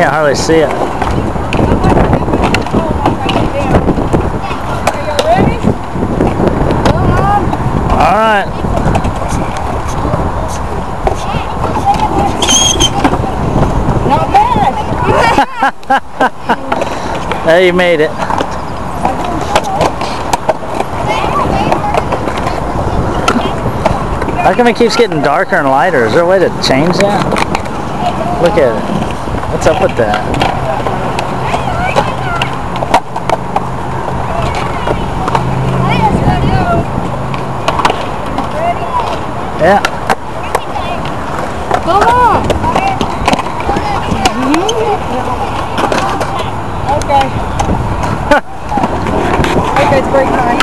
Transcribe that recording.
can't hardly see it. All right. Not bad. There you made it. How come it keeps getting darker and lighter? Is there a way to change that? Look at it. What's up with that? Yeah. Come on. Okay. okay, it's break time.